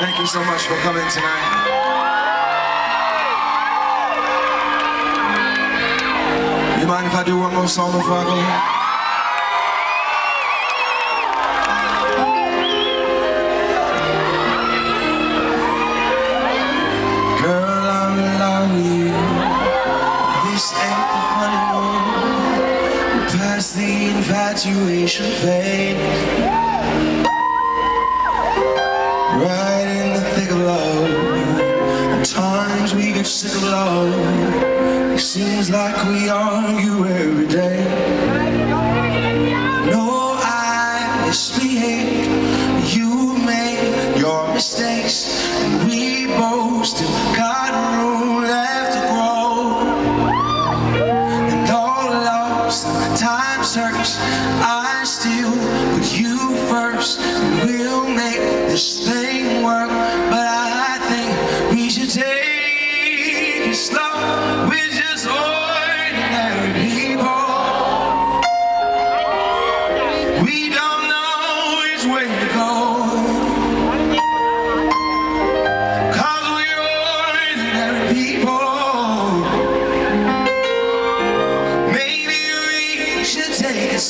Thank you so much for coming tonight. You mind if I do one more song before I go? infatuation fade search I still put you first. We'll make this thing work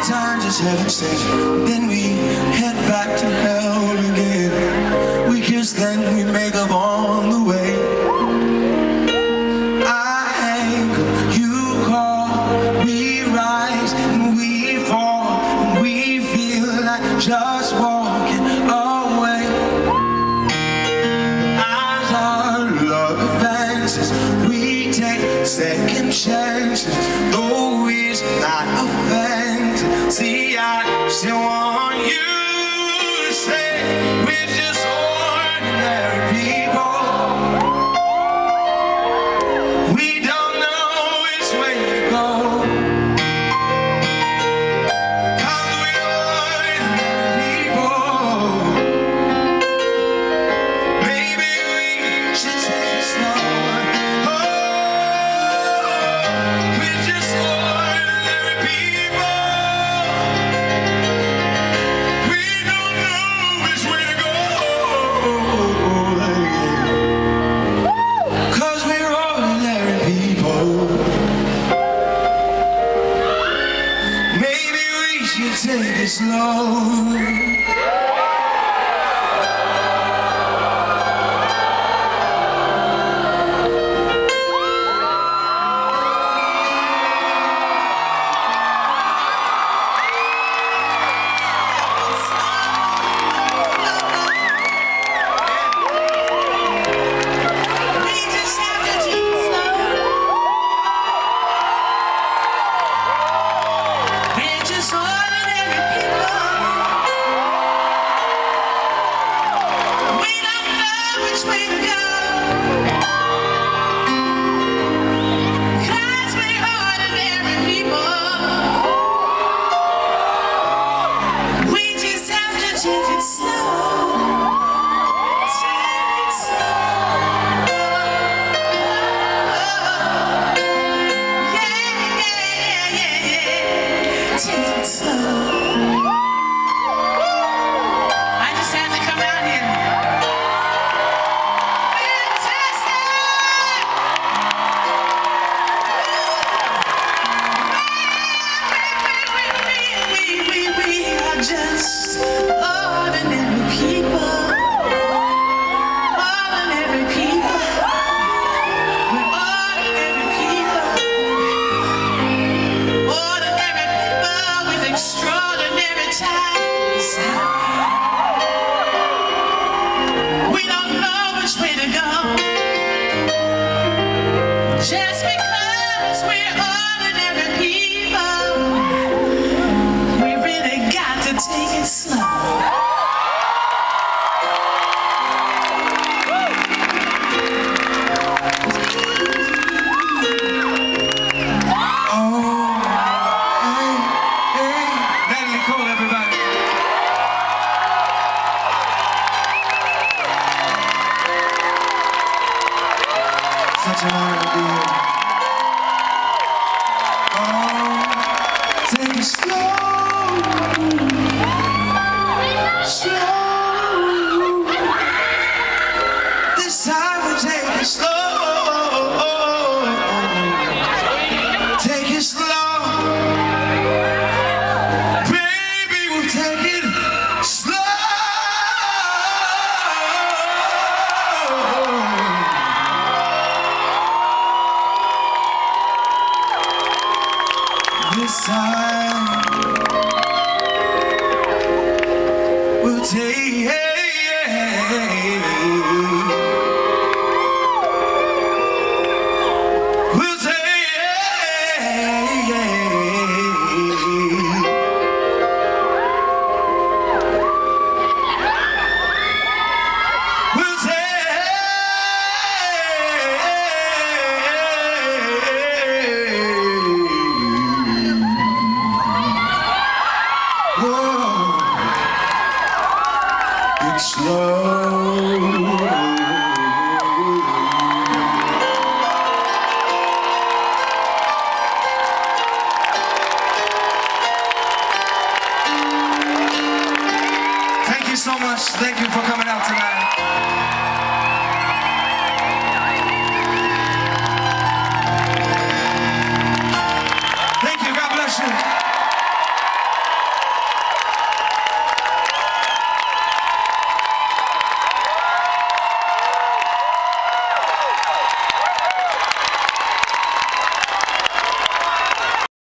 it slow heaven sent Then we head back to hell again. We kiss then we make up on the way. I you call We rise and we fall we feel like just walking away. As our love advances We take second chances Though it's not fantasy I still want it Come on, this time. We'll take Thank you so much. Thank you for coming out tonight.